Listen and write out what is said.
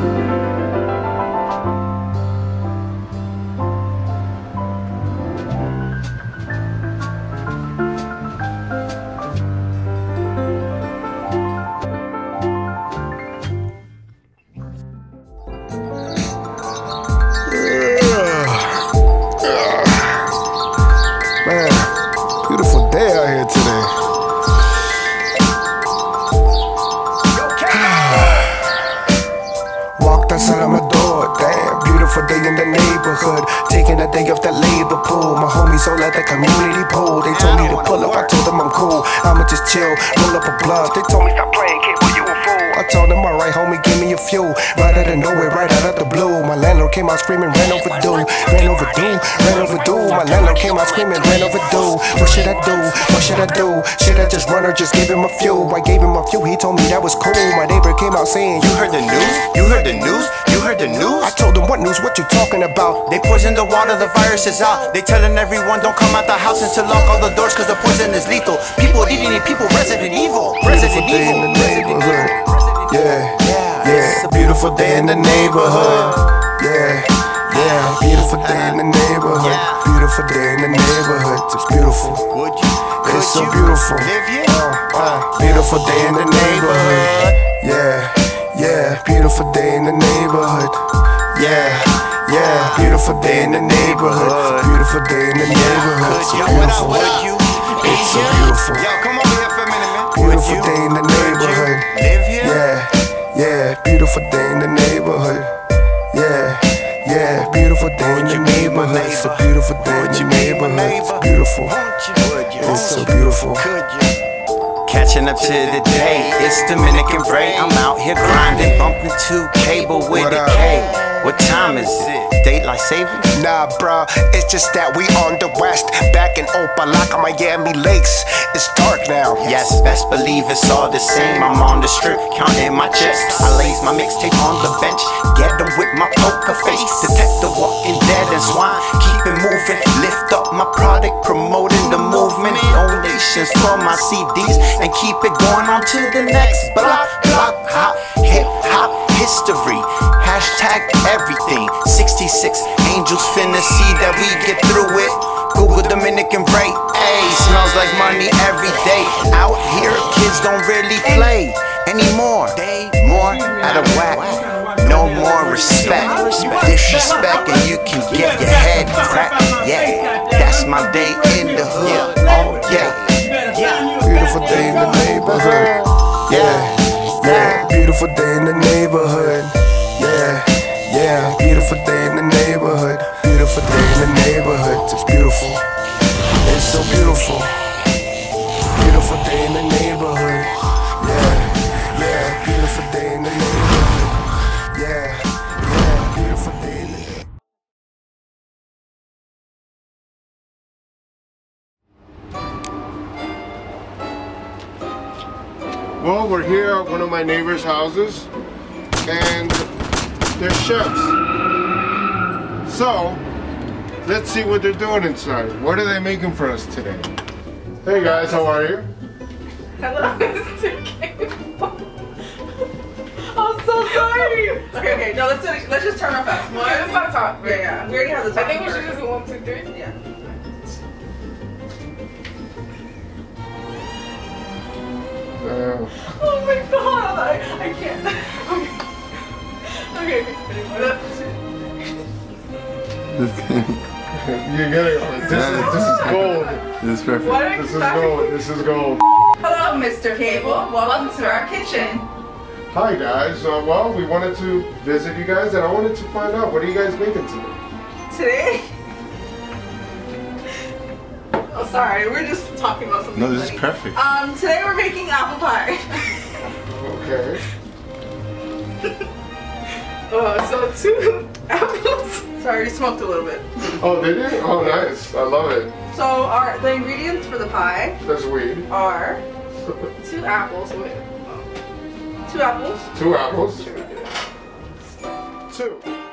Man, Taking a day off the labor pool. My homies all at the community pool. They told me to pull up, I told them I'm cool. I'ma just chill, roll up a blunt. They told me stop playing, kid, boy, you a fool. I told them, alright, homie, give me a few. Right out of nowhere, right out of the blue. My landlord came out screaming, ran overdue, ran overdue, ran overdue. My landlord came out screaming, ran overdue. What should I do? What should I do? Should I just run or just give him a few? I gave him a few, he told me that was cool. My neighbor came out saying, You heard the news? You heard the news? You heard the news? I told him, what news? What you talking about? They poisoned the water, the virus is out. They telling everyone don't come out the house until lock all the doors cause the poison is lethal. People eating it, people Resident Evil. Resident Beautiful day in Evil. the neighborhood. Yeah, Yeah. yeah. Beautiful day in the neighborhood. Beautiful day in the neighborhood. Beautiful day in the neighborhood. It's beautiful. Would you? It's so beautiful. Uh, uh, beautiful day in the neighborhood. Yeah, yeah. Beautiful day in the neighborhood. Yeah, yeah. Beautiful day in the neighborhood. Beautiful day in the neighborhood. So you? What up? beautiful. Would you? be It's so beautiful. Yo, come over beautiful day in the neighborhood. It's a beautiful day in the neighborhood. It's beautiful. You? Would you? It's so beautiful. Catching up to the day, it's Dominican Rey. I'm out here grinding, bumping to Kable with What a? K. What time is it? Daylight saving? Nah, bruh, it's just that we on the west. Back in Opa-locka, Miami Lakes. It's dark now. Yes, best believe it's all the same. I'm on the strip, counting my chips. I lays my mixtape on the bench, get them Donations for my CDs, and keep it going on to the next block. Block hop, hip hop history. Hashtag everything. 66 angels finna see that we get through it. Google Dominican break, ayy, smells like money every day. Out here, kids don't really play anymore. More out of whack, no more respect. Disrespect and you can get your head cracked. Yeah, that's my day in the hood. Oh yeah. Beautiful day in the neighborhood. Yeah, yeah, beautiful day in the neighborhood. Yeah, yeah, beautiful day in the neighborhood. Beautiful day in the neighborhood. It's beautiful. It's so beautiful. Beautiful day in the neighborhood. Well, we're here at one of my neighbor's houses, and they're chefs. So, let's see what they're doing inside. What are they making for us today? Hey guys, how are you? Hello, Mr. Kable. I'm so sorry. Okay, okay, no, let's do, let's just turn our fast. One, let's not talk. Yeah, yeah. We already have the I think we should just do one, two, three. Yeah. Oh my god, I, I can't. Okay. Okay. you're gonna. This is this is gold. This is perfect. What are you This is expecting? gold. This is gold. Hello, Mr. Kable. Welcome to our kitchen. Hi guys. Uh, well, we wanted to visit you guys, and I wanted to find out what are you guys making today. Today. Sorry. We're just talking about something. No, this is perfect. Um, today we're making apple pie. Okay. Uh, so two apples. Sorry, you smoked a little bit. Oh, did you? Oh, nice. I love it. So our the ingredients for the pie That's weed. are two apples. Wait, oh. Two apples. Two apples. Two.